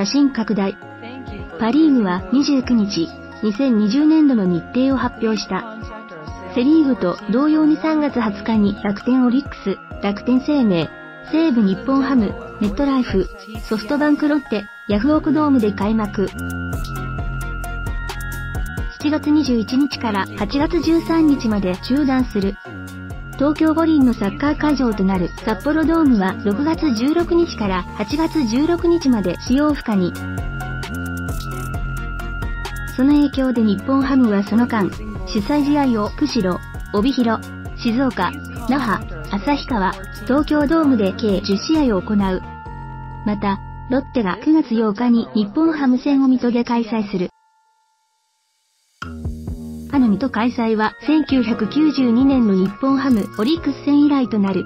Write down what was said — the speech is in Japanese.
写真拡大。パリーグは29日、2020年度の日程を発表した。セリーグと同様に3月20日に楽天オリックス、楽天生命、西武日本ハム、ネットライフ、ソフトバンクロッテ、ヤフオクドームで開幕。7月21日から8月13日まで中断する。東京五輪のサッカー会場となる札幌ドームは6月16日から8月16日まで使用不可に。その影響で日本ハムはその間、主催試合を釧路、帯広、静岡、那覇、旭川、東京ドームで計10試合を行う。また、ロッテが9月8日に日本ハム戦を水戸で開催する。アルミと開催は1992年の日本ハムオリックス戦以来となる。